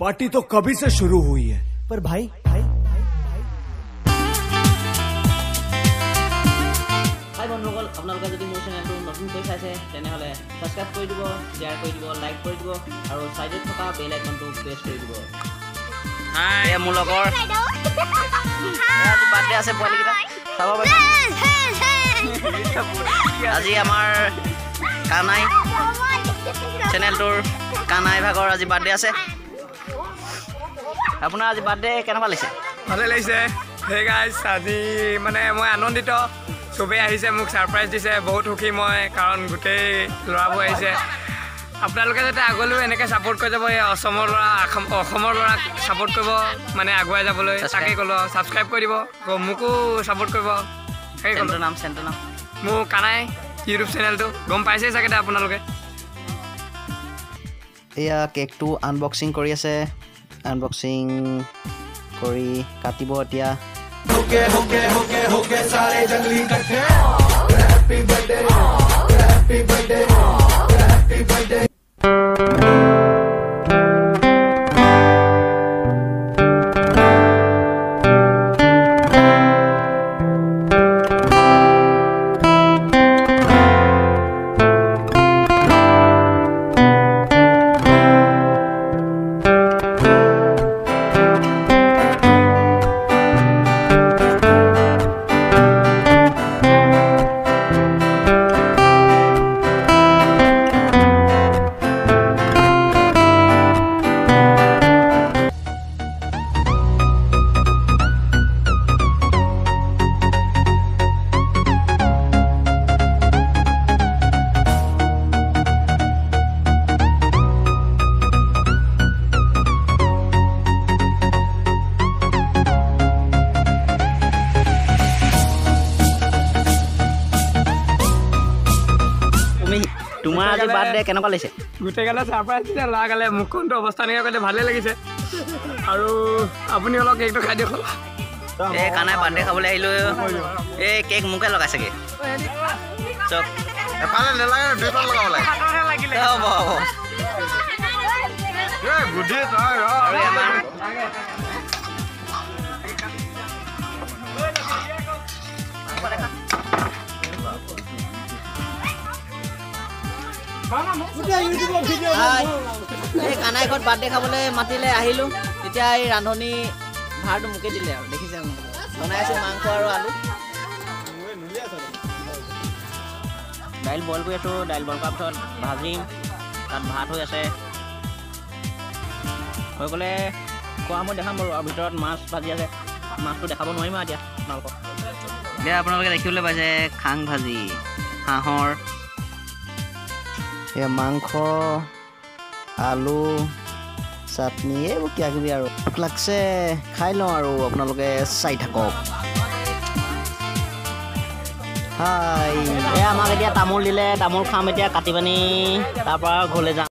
Party तो कभी से शुरू हुई है पर भाई भाई भाई भाई হাই বন্ধুসকল আপোনালোকে যদি মোৰ চেনেলটো নতুনকৈ চাইছে তেনেহ'লে ছাবস্ক্ৰাইব কৰি দিব শ্বেয়াৰ কৰি দিব লাইক কৰি দিব আৰু ছাইডত থকা বেল আইকনটো প্ৰেছ কৰি দিব হাই মোৰ লগৰ আজি বাৰ্থডে আছে পোৱালিকেইটা চাব পাৰিব আজি আমাৰ কানাই চেনেলটোৰ কানাই ভাগৰ আজি বাৰ্থডে আছে আপোনাৰ আজি বাৰ্থডে কেনেকুৱা লাগিছে? ভালে লাগিছে। হে গাইজ আজি মানে মই আনন্দিত। চবেই আহিছে মোক ছাৰপ্ৰাইজ দিছে। বহুত সুখী মই কাৰণ গোটেই ল'ৰাবোৰ আহিছে। আপোনালোকে যাতে আগলৈও এনেকৈ ছাপোৰ্ট কৰি যাব এই অসমৰ ল'ৰা অসম- অসমৰ ল'ৰাক ছাপোৰ্ট কৰিব মানে আগুৱাই যাবলৈ. তাকেই ক'লোঁ ছাবস্ক্ৰাইব কৰি দিব আকৌ মোকো ছাপোৰ্ট কৰিব। সেই ক'লোঁ। চেণ্টৰ নাম চেণ্টৰ নাম। মোৰ কানাই ইউটিউব চেনেলটো গম পাইছেই চাগে আপোনালোকে। এয়া কেকটো আনবক্সিং কৰি আছে। আনবক্সিং কৰি কাটিব এতিয়া। তুমি তোমাৰ আজি বাৰ্থডে কেনেকুৱা লাগিছে? গোটেইগালে ছাৰপ্ৰাইজ দিছে ল'ৰাগালে মুখখনটো অৱস্থা নাইকিয়া কৰিলে ভালেই লাগিছে। আৰু আপুনি অলপ কেকটো খাই দিয়ক। এই কানাই বাৰ্থডে খাবলৈ আহিলোঁ। এই কেক মোকে লগাইছেগৈ। চক। এফালে নেলাগে দুইফালে লগাব লাগে। হ'ব হ'ব। এই কানাই ঘৰত বাৰ্থডে খাবলৈ মাতিলে আহিলোঁ। তেতিয়া এই ৰান্ধনি ভাৰটো মোকে দিলে আৰু দেখিছে মোক। বনাই আছোঁ মাংস আৰু আলু। দাইল বইল কৰি আছোঁ দাইল বইল কৰাৰ পিছত ভাজিম। তাত ভাত হৈ আছে। হৈ গ'লে খোৱা মই দেখাম বাৰু আৰু ভিতৰত মাছ ভাজি আছে। মাছটো দেখাব নোৱাৰিম আৰু এতিয়া আপোনালোকক। এতিয়া আপোনালোকে দেখিবলৈ পাইছে খাং ভাজি হাঁহৰ এয়া মাংস আলু চাটনি এইবোৰ কিবা কিবি আৰু। ভোক লাগছে খাই লওঁ আৰু আপোনালোকে চাই থাকক। হাই এয়া আমাক এতিয়া তামোল দিলে তামোল খাম এতিয়া কাটি পানি তাৰপৰা ঘৰলৈ যাম।